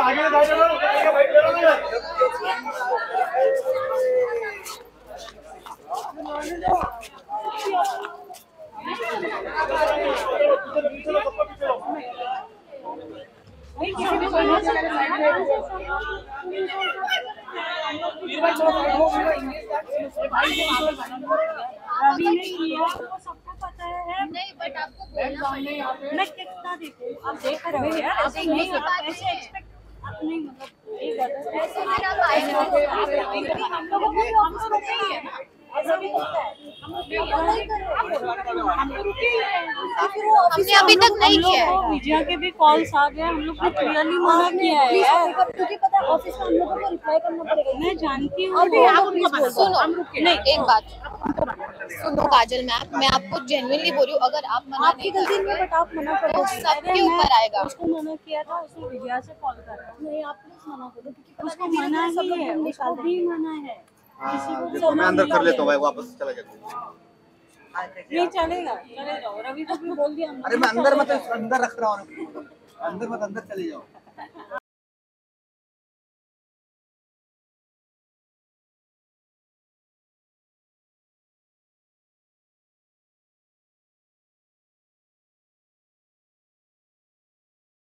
आगे किसी भी रवि ने किया वो सबको पता है नहीं बट आपको बोलना मैं कितना देखूँ? आप देख रहे हो। यार ऐसे नहीं आप ऐसे एक्सपेक्ट आप नहीं मतलब ये गलत है। ऐसे फिर आप आएँगे हम लोगों को भी ऑफ़िस में ही है ना। ऐसा भी होता है। हम लोग हम रुके ही हैं। हमने अभी तक नहीं किया है। विजया के भी कॉल्स आ गए हम लोग ने क्लियरली मना किया है क्योंकि पता है ऑफ़िस में हम लोगों को रिप्लाई करना पड़ेगा। मैं जानती हूँ। सुनो नहीं एक बात। सुनो काजल मैम मैं आपको जेन्युइनली बोल रही हूँ अगर आप मना आपकी नहीं गलती नहीं है बट आप मना कर तो दो सबके ऊपर आएगा। उसको मना किया था उसने विजया से कॉल करा नहीं आप प्लीज़ मना कर दो क्योंकि उसको है, मना ही है लोग उसको निकाल भी मना है। किसी को मैं अंदर कर लेता हूँ भाई वापस चला जाता हूँ नहीं चलेगा चले जाओ रवि को भी बोल दिया अरे मैं अंदर मत अंदर रख रहा हूँ। अंदर मत अंदर चले जाओ।